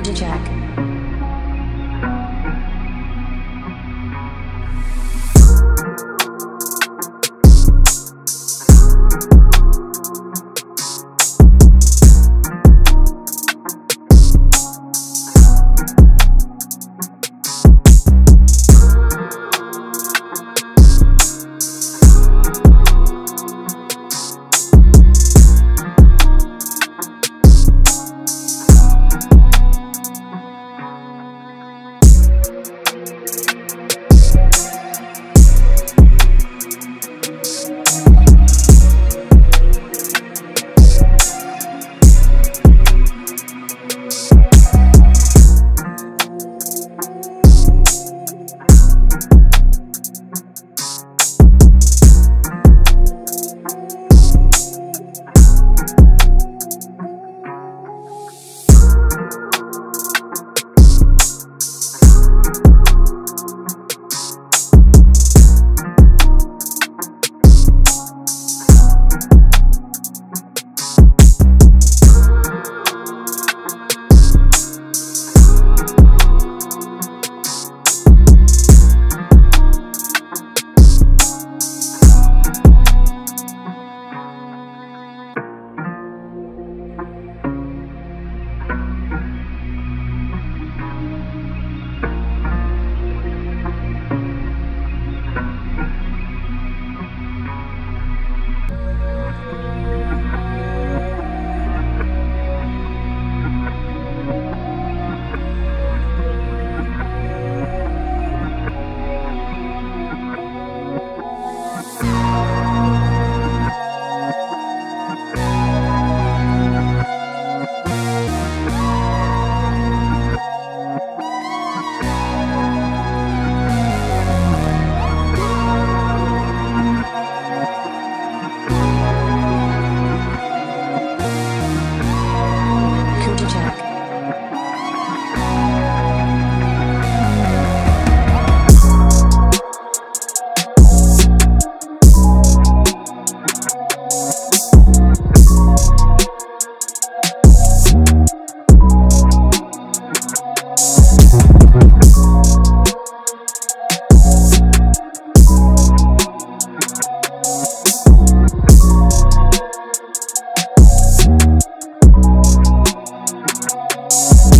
Kubitschek.